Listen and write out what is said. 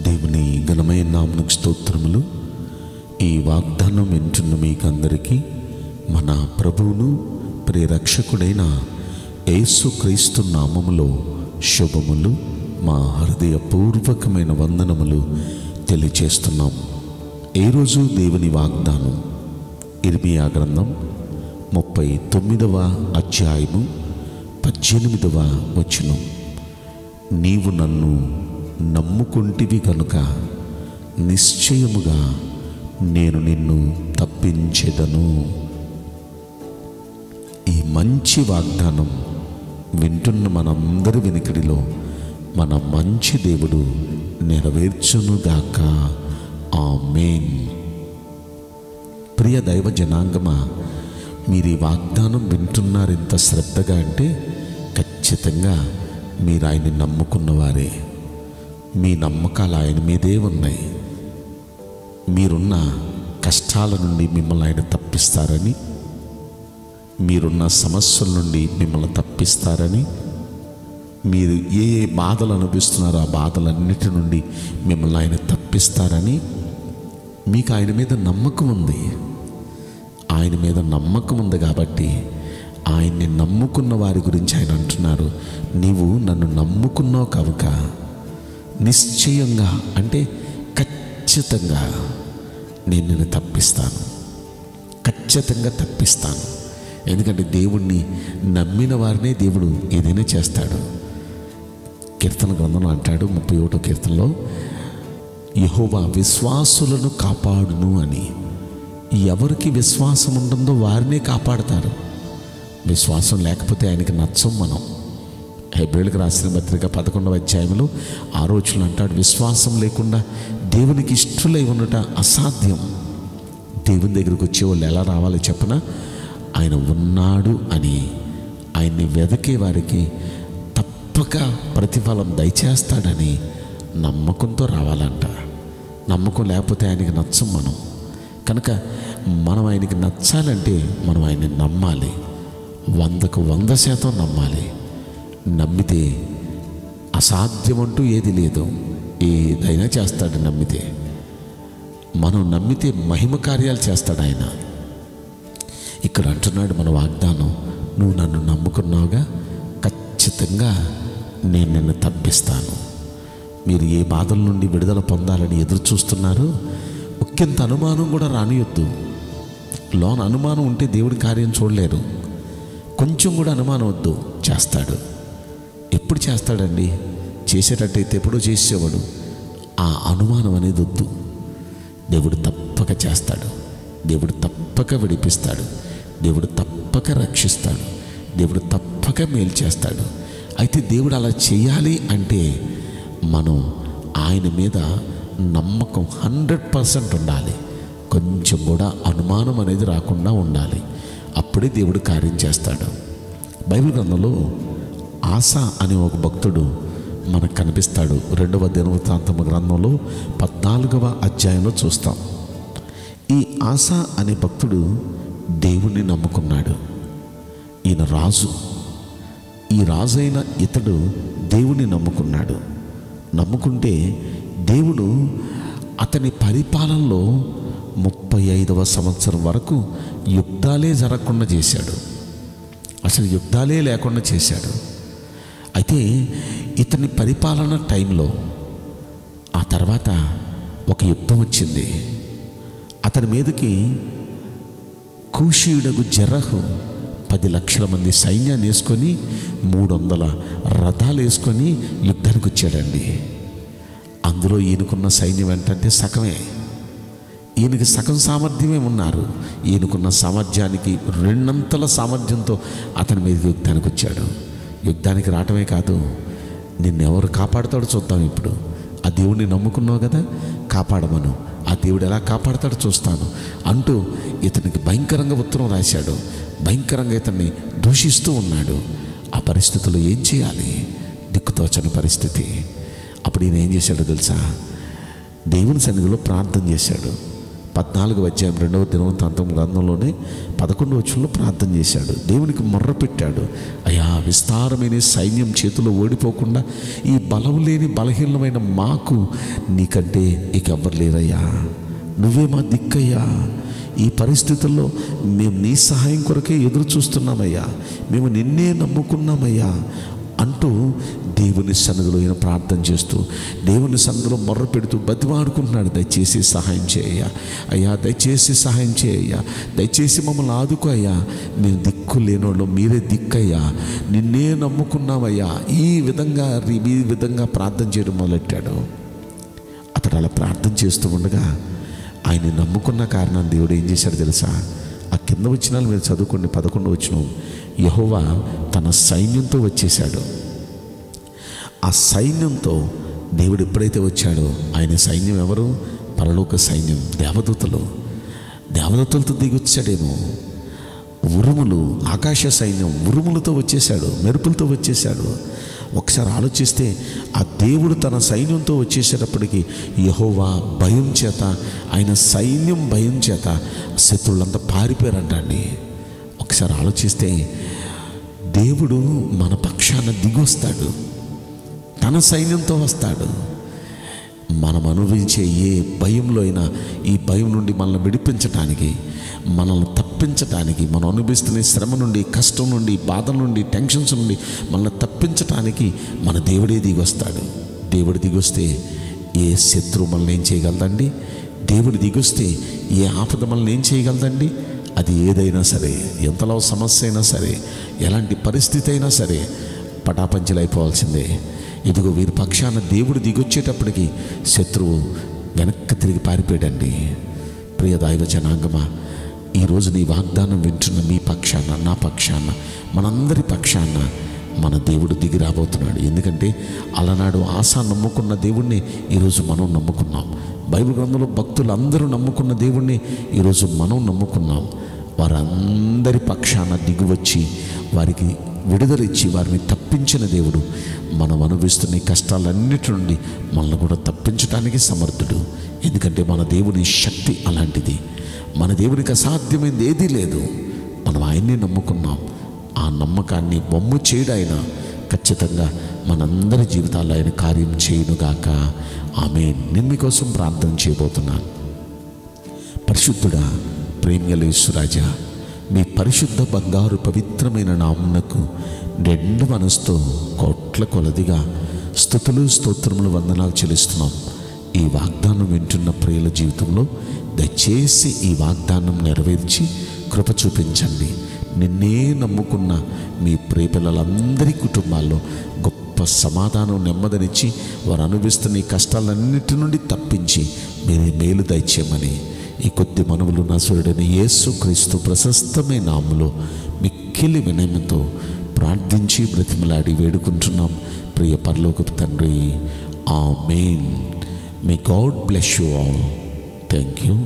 దేవుని ఘనమైన నామకు స్తోత్రములు. ఈ వాగ్దానం వింటున్న మీకందరికీ మన ప్రభువును ప్రియరక్షకుడైన యేసుక్రీస్తు నామములో శుభములు. మా హృదయపూర్వకమైన వందనములు తెలియచేస్తున్నాం ఈరోజు దేవుని వాగ్దానం ఇర్మియా గ్రంథం ముప్పై తొమ్మిదవ అధ్యాయము పద్దెనిమిదవ వచనం. నీవు నన్ను నమ్ముకుంటివి కనుక నిశ్చయముగా నేను నిన్ను తప్పించెదను. ఈ మంచి వాగ్దానం వింటున్న మనందరి వెనుకడిలో మన మంచి దేవుడు నెరవేర్చునుగాక. ఆమేన్. ప్రియ దైవ జనాంగమా మీరు ఈ వాగ్దానం వింటున్నారు ఇంత శ్రద్ధగా అంటే ఖచ్చితంగా మీరు ఆయన్ని నమ్ముకున్నవారే. మీ నమ్మకాలు ఆయన మీదే ఉన్నాయి. మీరున్న కష్టాల నుండి మిమ్మల్ని ఆయన తప్పిస్తారని మీరున్న సమస్యల నుండి మిమ్మల్ని తప్పిస్తారని మీరు ఏ ఏ బాధలు అనుభవిస్తున్నారో ఆ బాధలన్నిటి నుండి మిమ్మల్ని ఆయన తప్పిస్తారని మీకు ఆయన మీద నమ్మకం ఉంది. ఆయన మీద నమ్మకం ఉంది కాబట్టి ఆయన్ని నమ్ముకున్న వారి గురించి ఆయన అంటున్నారు. నీవు నన్ను నమ్ముకున్నావు కనుక నిశ్చయంగా అంటే ఖచ్చితంగా నేను నిన్ను తప్పిస్తాను. ఖచ్చితంగా తప్పిస్తాను. ఎందుకంటే దేవుణ్ణి నమ్మిన వారినే దేవుడు ఏదైనా చేస్తాడు. కీర్తన గ్రంథంలో అంటాడు ముప్పై ఒకటో కీర్తనలో యహోవా విశ్వాసులను కాపాడును అని. ఎవరికి విశ్వాసం ఉంటుందో వారినే కాపాడతారు. విశ్వాసం లేకపోతే ఆయనకి నచ్చం మనం. హైబ్రిడ్కి రాసిన పత్రిక పదకొండవ అధ్యాయంలో ఆ రోజులు అంటాడు విశ్వాసం లేకుండా దేవునికి ఇష్టలై ఉండట అసాధ్యం. దేవుని దగ్గరికి వచ్చే వాళ్ళు ఎలా రావాలి చెప్పన? ఆయన ఉన్నాడు అని ఆయన్ని వెదకే వారికి తప్పక ప్రతిఫలం దయచేస్తాడని నమ్మకంతో రావాలంట. నమ్మకం లేకపోతే ఆయనకి నచ్చం మనం. కనుక మనం ఆయనకి నచ్చాలంటే మనం ఆయన్ని నమ్మాలి. వందకు వంద శాతం నమ్మాలి. నమ్మితే అసాధ్యమంటూ ఏది లేదు. ఏదైనా చేస్తాడు నమ్మితే. మనం నమ్మితే మహిమ కార్యాలు చేస్తాడు ఆయన. ఇక్కడ అంటున్నాడు మన వాగ్దానం నువ్వు నన్ను నమ్ముకున్నావుగా ఖచ్చితంగా నేను నిన్ను తప్పిస్తాను. మీరు ఏ బాధల నుండి విడుదల పొందాలని ఎదురు చూస్తున్నారు? ఒక్కింత అనుమానం కూడా రానియొద్దు. లోన అనుమానం ఉంటే దేవుడి కార్యం చూడలేరు. కొంచెం కూడా అనుమానం వద్దు. చేస్తాడు. ఎప్పుడు చేస్తాడండి? చేసేటట్టయితే ఎప్పుడో చేసేవాడు ఆ అనుమానం అనేది వద్దు. దేవుడు తప్పక చేస్తాడు. దేవుడు తప్పక విడిపిస్తాడు. దేవుడు తప్పక రక్షిస్తాడు. దేవుడు తప్పక మేలు చేస్తాడు. అయితే దేవుడు అలా చేయాలి అంటే మనం ఆయన మీద నమ్మకం హండ్రెడ్ పర్సెంట్ ఉండాలి. కొంచెం కూడా అనుమానం అనేది రాకుండా ఉండాలి. అప్పుడే దేవుడు కార్యం చేస్తాడు. బైబిల్ గ్రంథంలో ఆశ అనే ఒక భక్తుడు మనకు కనిపిస్తాడు. రెండవ దినవృత్తాంతమ గ్రంథంలో పద్నాలుగవ అధ్యాయంలో చూస్తాం. ఈ ఆశ అనే భక్తుడు దేవుణ్ణి నమ్ముకున్నాడు. ఈయన రాజు. ఈ రాజైన ఇతడు దేవుణ్ణి నమ్ముకున్నాడు. నమ్ముకుంటే దేవుడు అతని పరిపాలనలో ముప్పై ఐదవ సంవత్సరం వరకు యుద్ధాలే జరగకుండా చేశాడు. అసలు యుద్ధాలే లేకుండా చేశాడు. అయితే ఇతని పరిపాలన టైంలో ఆ తర్వాత ఒక యుద్ధం వచ్చింది. అతని మీదకి కూషీయుడకు జరహు పది లక్షల మంది సైన్యాన్ని వేసుకొని మూడు వందల రథాలు వేసుకొని యుద్ధానికి వచ్చాడండి. అందులో ఈయనకున్న సైన్యం ఏంటంటే సగమే. ఈయనకి సగం సామర్థ్యమే ఉన్నారు. ఈయనకున్న సామర్థ్యానికి రెండంతల సామర్థ్యంతో అతని మీద యుద్ధానికి వచ్చాడు. యుద్ధానికి రావటమే కాదు నిన్నెవరు కాపాడుతాడో చూద్దాం ఇప్పుడు. ఆ దేవుడిని నమ్ముకున్నావు కదా? కాపాడమను. ఆ దేవుడు ఎలా కాపాడతాడో చూస్తాను అంటూ ఇతనికి భయంకరంగా ఉత్తరం రాశాడు. భయంకరంగా ఇతన్ని దూషిస్తూ ఉన్నాడు. ఆ పరిస్థితుల్లో ఏం చేయాలి? దిక్కుతోచని పరిస్థితి. అప్పుడు ఈయన ఏం చేశాడో తెలుసా? దేవుని సన్నిధిలో ప్రార్థన చేశాడు. పద్నాలుగు అధ్యాయం రెండవ దినవృత్తాంతం గ్రంథంలోనే పదకొండు వచ్చంలో ప్రార్థన చేశాడు. దేవునికి మొర్ర పెట్టాడు. విస్తారమైన సైన్యం చేతిలో ఓడిపోకుండా ఈ బలం లేని బలహీనమైన మాకు నీకంటే ఇక ఎవ్వరు లేరయ్యా? నువ్వే మా దిక్కయ్యా. ఈ పరిస్థితుల్లో మేము నీ సహాయం కొరకే ఎదురు చూస్తున్నామయ్యా మేము నిన్నే నమ్ముకున్నామయ్యా. అంటూ దేవుని సన్నిధిలో ఈయన ప్రార్థన చేస్తూ దేవుని సన్నిధిలో మొర్ర పెడుతూ బతిమాడుకుంటున్నాడు. దయచేసి సహాయం చేయ అయ్యా దయచేసి సహాయం చేయ దయచేసి మమ్మల్ని ఆదుకో అయ్యా. నేను దిక్కు లేనోళ్ళు మీరే దిక్కయ్యా. నిన్నే నమ్ముకున్నామయ్యా. ఈ విధంగా ఈ విధంగా ప్రార్థన చేయడం మొదలెట్టాడు. అతడు అలా ప్రార్థన చేస్తూ ఉండగా ఆయన నమ్ముకున్న కారణం దేవుడు ఏం చేశాడు తెలుసా? ఆ కింద వచ్చినాలు మీరు చదువుకోండి పదకొండు వచ్చిన యహోవా తన సైన్యంతో వచ్చేశాడు. ఆ సైన్యంతో దేవుడు ఎప్పుడైతే వచ్చాడో ఆయన సైన్యం ఎవరు? పరలోక సైన్యం దేవదూతలు. దేవదూతలతో దిగి వచ్చాడేమో. ఉరుములు ఆకాశ సైన్యం ఉరుములతో వచ్చేసాడు మెరుపులతో వచ్చేసాడు ఒకసారి ఆలోచిస్తే ఆ దేవుడు తన సైన్యంతో వచ్చేసేటప్పటికి యహోవా భయం చేత ఆయన సైన్యం భయం చేత శత్రువులంతా పారిపోయారంటండి. ఒకసారి ఆలోచిస్తే దేవుడు మన పక్షాన దిగొస్తాడు. తన సైన్యంతో వస్తాడు. మనం అనుభవించే ఏ భయంలో అయినా ఈ భయం నుండి మనల్ని విడిపించటానికి మనల్ని తప్పించటానికి మనం అనుభవిస్తున్న శ్రమ నుండి కష్టం నుండి బాధ నుండి టెన్షన్స్ నుండి మనల్ని తప్పించటానికి మన దేవుడే దిగొస్తాడు. దేవుడు దిగొస్తే ఏ శత్రువు మనల్ని ఏం చేయగలదండి? దేవుడు దిగొస్తే ఏ ఆపద మనల్ని ఏం చేయగలదండి? అది ఏదైనా సరే ఎంతలో సమస్య అయినా సరే ఎలాంటి పరిస్థితి అయినా సరే పటాపంచలైపోవాల్సిందే. ఇదిగో వీరి పక్షాన దేవుడు దిగొచ్చేటప్పటికి శత్రువు వెనక్కి తిరిగి పారిపోయాడండి. ప్రియ దైవ జనాంగమా ఈరోజు నీ వాగ్దానం వింటున్న మీ పక్షాన నా పక్షాన మనందరి పక్షాన మన దేవుడు దిగి రాబోతున్నాడు. ఎందుకంటే అలనాడు ఆశ నమ్ముకున్న దేవుణ్ణి ఈరోజు మనం నమ్ముకున్నాం. బైబిల్ గ్రంథంలో భక్తులు అందరూ నమ్ముకున్న దేవుణ్ణి ఈరోజు మనం నమ్ముకున్నాం. వారందరి పక్షాన దిగువచ్చి వారికి విడుదలిచ్చి వారిని తప్పించిన దేవుడు మనం అనుభవిస్తున్న ఈ కష్టాలన్నిటి నుండి మనల్ని కూడా తప్పించడానికి సమర్థుడు. ఎందుకంటే మన దేవుని శక్తి అలాంటిది. మన దేవునికి అసాధ్యమైంది ఏదీ లేదు. మనం ఆయన్ని నమ్ముకున్నాం. ఆ నమ్మకాన్ని బొమ్ము చేయడాయన ఖచ్చితంగా మనందరి జీవితాల్లో ఆయన కార్యం చేయునుగాక ఆమె నేను మీకోసం ప్రార్థన చేయబోతున్నాను. పరిశుద్ధుడా ప్రేమ్యలేశ్వరాజా మీ పరిశుద్ధ బంగారు పవిత్రమైన నామునకు రెండు మనసుతో కోట్ల కొలదిగా స్థుతులు స్తోత్రములు వందనాలు చెల్లిస్తున్నాం. ఈ వాగ్దానం వింటున్న ప్రియుల జీవితంలో దయచేసి ఈ వాగ్దానం నెరవేర్చి కృప చూపించండి. నిన్నే నమ్ముకున్న మీ ప్రియపిల్లలందరి కుటుంబాల్లో గొప్ప సమాధానం నెమ్మదనిచ్చి వారు అనుభవిస్తున్న ఈ కష్టాలన్నిటి నుండి తప్పించి మీరు మేలు దయచేయమని ఈ కొద్ది మనవులు నసురుడైన యేసు క్రీస్తు ప్రశస్తమైన నామలో మిక్కిలి వినయంతో ప్రార్థించి బ్రతిమలాడి వేడుకుంటున్నాం. ప్రియ పరలోకపు తండ్రి amen may God bless you all thank you